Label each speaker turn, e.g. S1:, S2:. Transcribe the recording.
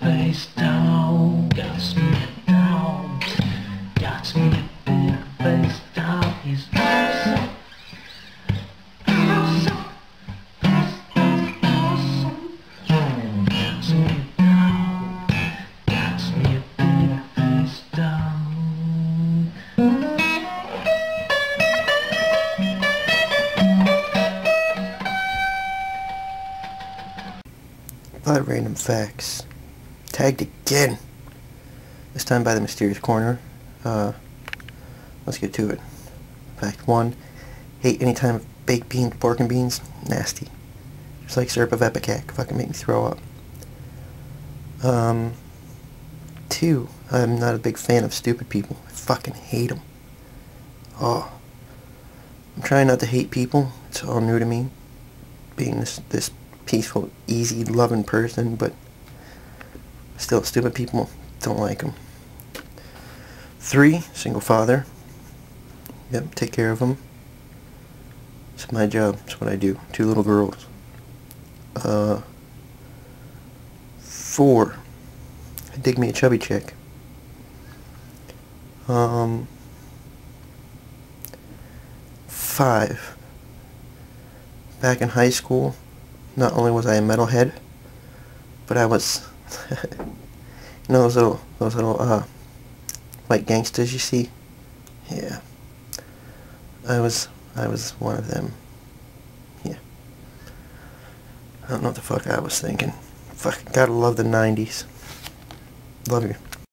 S1: face down. Got
S2: Five random facts. Tagged again. This time by the mysterious corner. Uh, let's get to it. Fact one. Hate any time of baked beans, pork and beans. Nasty. Just like syrup of ipecac. Fucking make me throw up. Um, two. I'm not a big fan of stupid people. I fucking hate them. Oh. I'm trying not to hate people. It's all new to me. Being this this peaceful, easy, loving person, but still, stupid people don't like them. Three, single father. Yep, take care of them. It's my job. It's what I do. Two little girls. Uh, four, I dig me a chubby chick. Um, five, back in high school, not only was I a metalhead, but I was, you know those little, those little, uh, white gangsters you see? Yeah. I was, I was one of them. Yeah. I don't know what the fuck I was thinking. Fuck, gotta love the 90s. Love you.